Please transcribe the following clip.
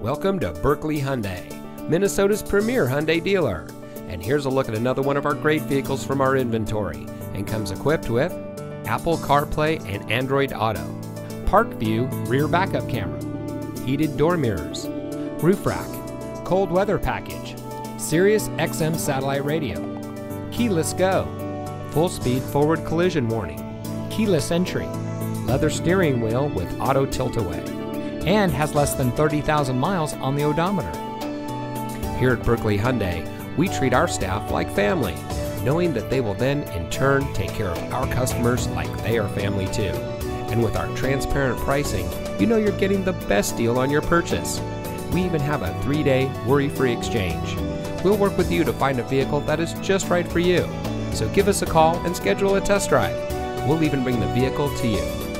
Welcome to Buerkle Hyundai, Minnesota's premier Hyundai dealer. And here's a look at another one of our great vehicles from our inventory and comes equipped with Apple CarPlay and Android Auto, Park View rear backup camera, heated door mirrors, roof rack, cold weather package, Sirius XM satellite radio, keyless go, full speed forward collision warning, keyless entry, leather steering wheel with auto tilt away, and has less than 30,000 miles on the odometer. Here at Buerkle Hyundai, we treat our staff like family, knowing that they will then in turn take care of our customers like they are family too. And with our transparent pricing, you know you're getting the best deal on your purchase. We even have a three day worry free exchange. We'll work with you to find a vehicle that is just right for you. So give us a call and schedule a test drive. We'll even bring the vehicle to you.